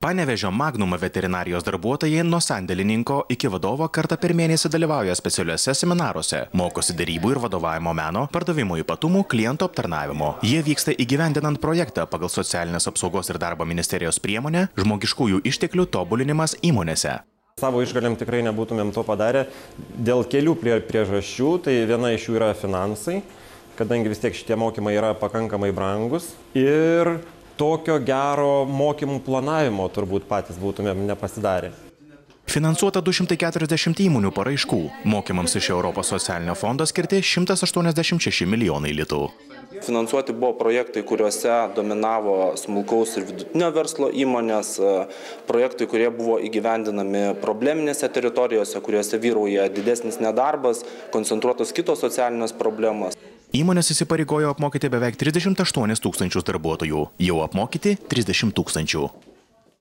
Panevežio Magnum veterinarijos darbuotojai nuo sandėlininko iki vadovo kartą per mėnesį dalyvauja specialiuose seminaruose, mokosi darybų ir vadovavimo meno, pardavimo ypatumų, klientų aptarnavimo. Jie vyksta įgyvendinant projektą pagal socialinės apsaugos ir darbo ministerijos priemonę žmogiškųjų išteklių tobulinimas įmonėse. Savo išgalėm tikrai nebūtumėm to padarę dėl kelių prie, priežasčių. Tai viena iš jų yra finansai, kadangi vis tiek šitie mokymai yra pakankamai brangus. Ir tokio gero mokymų planavimo turbūt patys būtumėm nepasidarę. Finansuota 240 įmonių paraiškų. Mokymams iš Europos socialinio fondo skirti 186 milijonai litų. Finansuoti buvo projektai, kuriuose dominavo smulkaus ir vidutinio verslo įmonės, projektai, kurie buvo įgyvendinami probleminėse teritorijose, kuriuose vyrauja didesnis nedarbas, koncentruotos kitos socialinės problemos. Įmonės įsipareigojo apmokyti beveik 38 tūkstančius darbuotojų, jau apmokyti 30 tūkstančių.